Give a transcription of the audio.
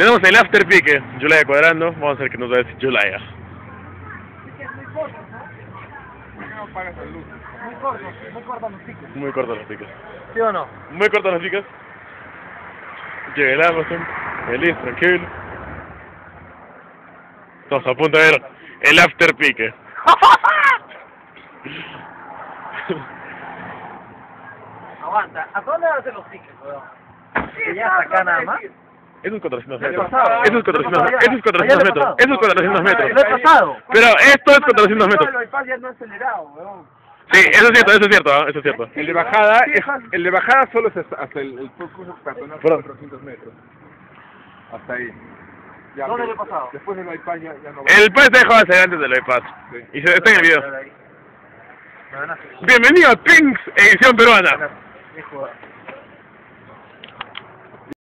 Tenemos el after pique, Yulaya cuadrando, vamos a ver qué nos va a decir Yulaya. Muy corto, muy corto los piques. Muy cortos los piques. ¿Sí o no? Muy cortos los piques. Llega el Amazon, feliz, tranquilo. Estamos a punto de ver el after pique. Aguanta, ¿a dónde van a hacer los piques, weón? Que ya hasta acá nada más. Eso es 400 Lo he metros. pasado. Eso es 400 Lo he metros. Eso es 400 pasado. metros. Eso es 400 metros. Lo he pasado. Pero esto es 400 metros. El bypass ya no ha acelerado, weón. Sí, eso es cierto, eso es cierto, ¿ah? eso es cierto. El de bajada, es- el de bajada solo es hasta, hasta el, el curso peatonal de Perdón. 400 metros. Hasta ahí. Ya, ¿Dónde le he pasado? Después del bypass ya, ya no va. El pez dejó de hacer antes del bypass. Sí. Y se está en el video. Bienvenido a Pinks, edición peruana.